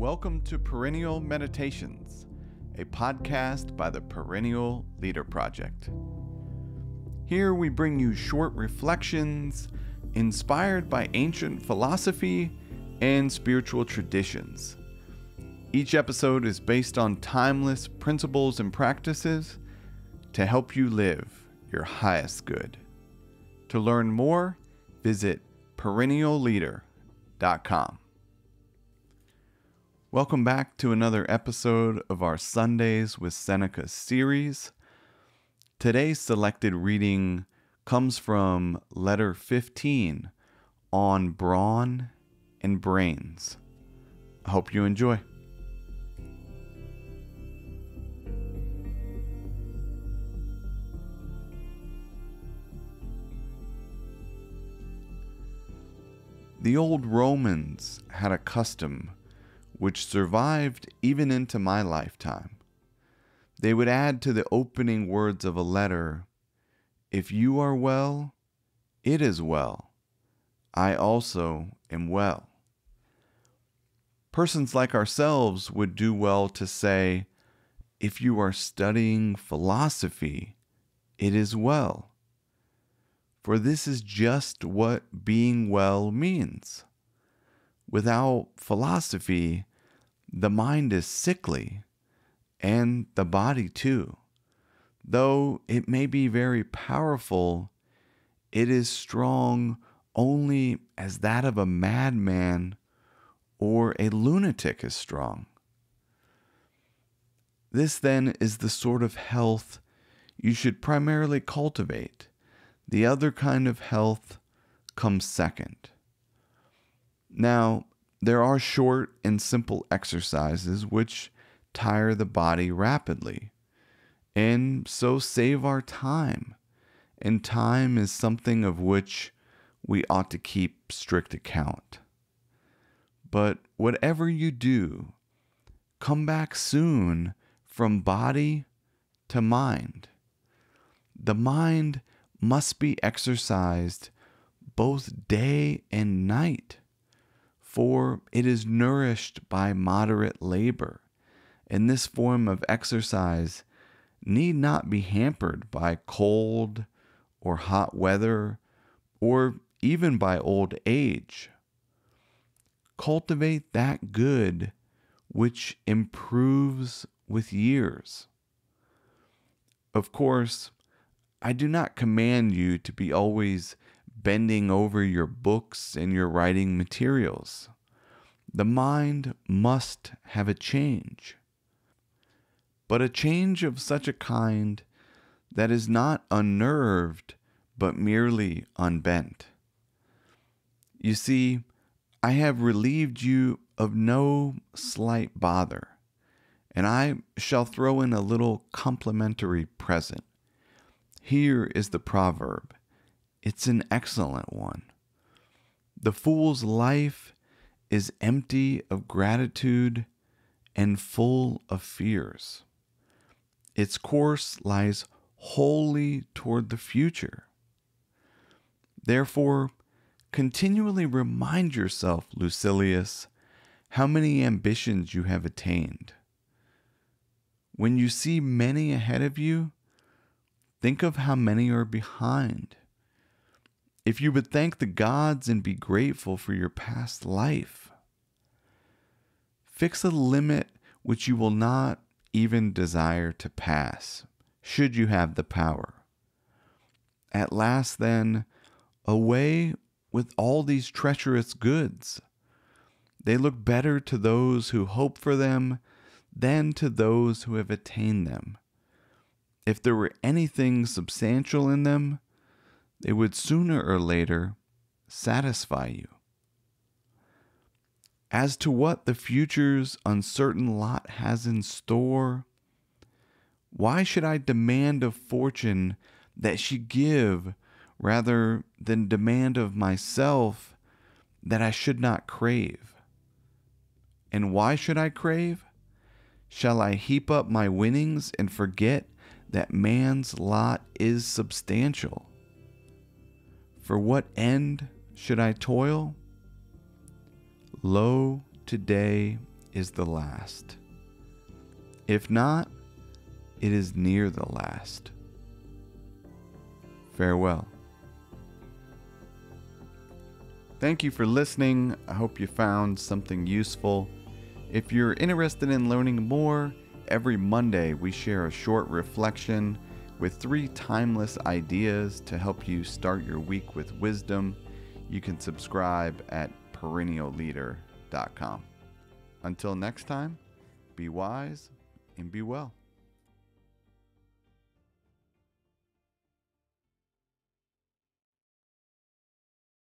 Welcome to Perennial Meditations, a podcast by the Perennial Leader Project. Here we bring you short reflections inspired by ancient philosophy and spiritual traditions. Each episode is based on timeless principles and practices to help you live your highest good. To learn more, visit perennialleader.com. Welcome back to another episode of our Sundays with Seneca series. Today's selected reading comes from letter 15 on brawn and brains. I hope you enjoy. The old Romans had a custom which survived even into my lifetime. They would add to the opening words of a letter, If you are well, it is well. I also am well. Persons like ourselves would do well to say, If you are studying philosophy, it is well. For this is just what being well means. Without philosophy, the mind is sickly, and the body too. Though it may be very powerful, it is strong only as that of a madman or a lunatic is strong. This then is the sort of health you should primarily cultivate. The other kind of health comes second. Now, there are short and simple exercises which tire the body rapidly and so save our time. And time is something of which we ought to keep strict account. But whatever you do, come back soon from body to mind. The mind must be exercised both day and night for it is nourished by moderate labor, and this form of exercise need not be hampered by cold or hot weather or even by old age. Cultivate that good which improves with years. Of course, I do not command you to be always bending over your books and your writing materials. The mind must have a change, but a change of such a kind that is not unnerved but merely unbent. You see, I have relieved you of no slight bother, and I shall throw in a little complimentary present. Here is the proverb it's an excellent one. The fool's life is empty of gratitude and full of fears. Its course lies wholly toward the future. Therefore, continually remind yourself, Lucilius, how many ambitions you have attained. When you see many ahead of you, think of how many are behind if you would thank the gods and be grateful for your past life. Fix a limit which you will not even desire to pass, should you have the power. At last, then, away with all these treacherous goods. They look better to those who hope for them than to those who have attained them. If there were anything substantial in them, they would sooner or later satisfy you. As to what the future's uncertain lot has in store, why should I demand of fortune that she give rather than demand of myself that I should not crave? And why should I crave? Shall I heap up my winnings and forget that man's lot is substantial? For what end should I toil? Lo, today is the last. If not, it is near the last. Farewell. Thank you for listening. I hope you found something useful. If you're interested in learning more, every Monday we share a short reflection with three timeless ideas to help you start your week with wisdom. You can subscribe at perennialleader.com. Until next time, be wise and be well.